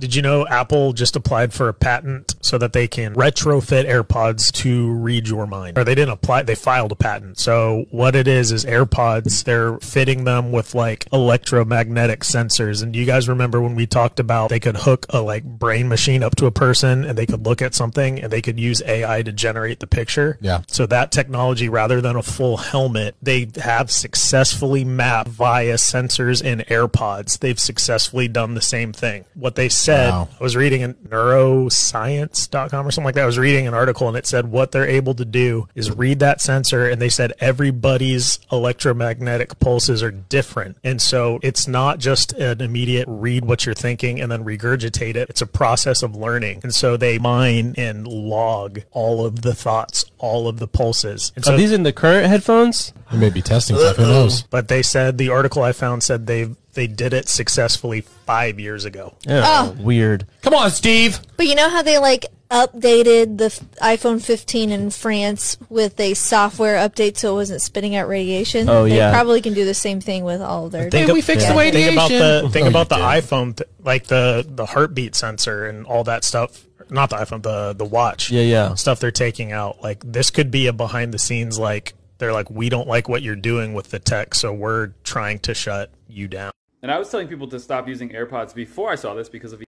Did you know Apple just applied for a patent so that they can retrofit AirPods to read your mind? Or they didn't apply, they filed a patent. So what it is is AirPods, they're fitting them with like electromagnetic sensors. And do you guys remember when we talked about they could hook a like brain machine up to a person and they could look at something and they could use AI to generate the picture? Yeah. So that technology, rather than a full helmet, they have successfully mapped via sensors in AirPods. They've successfully done the same thing. What they said, Wow. I was reading in neuroscience.com or something like that. I was reading an article and it said what they're able to do is read that sensor and they said everybody's electromagnetic pulses are different. And so it's not just an immediate read what you're thinking and then regurgitate it. It's a process of learning. And so they mine and log all of the thoughts, all of the pulses. And so Are these in the current headphones? We may be testing stuff. Who knows? but they said the article I found said they they did it successfully five years ago. Oh, weird. Come on, Steve. But you know how they like updated the f- iPhone 15 in France with a software update so it wasn't spitting out radiation? Oh, they yeah. probably can do the same thing with all of their. Think Hey, we fixed yeah. the radiation. Think about the think Oh, about the iPhone, th- like the the heartbeat sensor and all that stuff. Not the iPhone, the the watch. Yeah, yeah. Stuff they're taking out. Like this could be a behind the scenes. Like they're like, we don't like what you're doing with the tech, so we're trying to shut you down. And I was telling people to stop using AirPods before I saw this because of